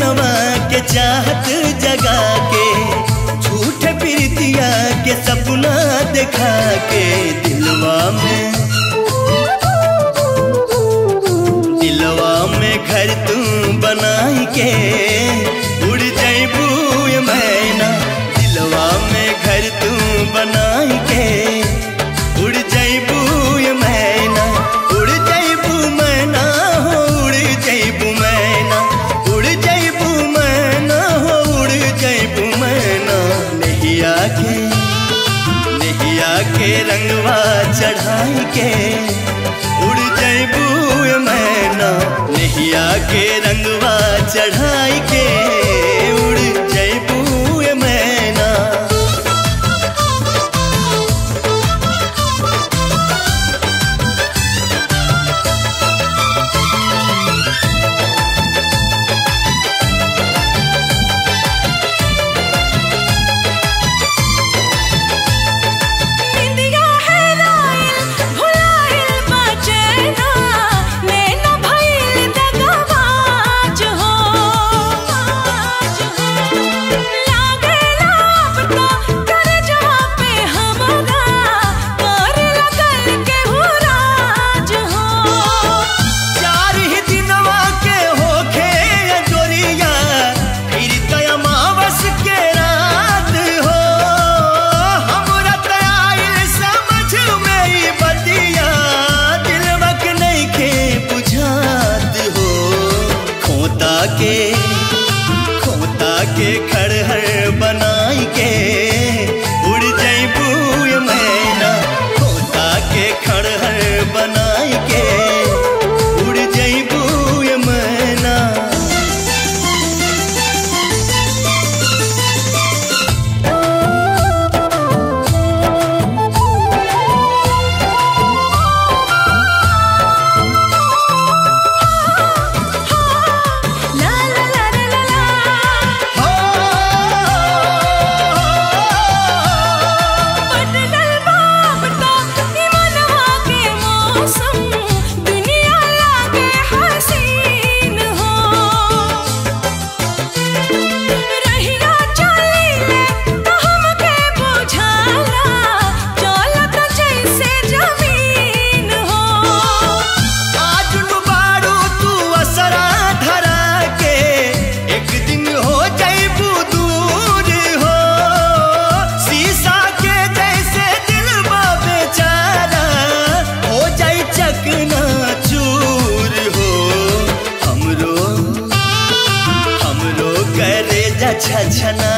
नवा के चाहत जगा के, झूठ प्रीतिया के सपना दिखा के दिलवा में। दिलवा में घर तू बनाई के, उड़ जाबू मैना। दिलवा में घर तू बना मैया के रंगवा चढ़ाई के उड़ जैबू मैना नैया के रंगवा चढ़ाई के। que cai. अच्छा अच्छा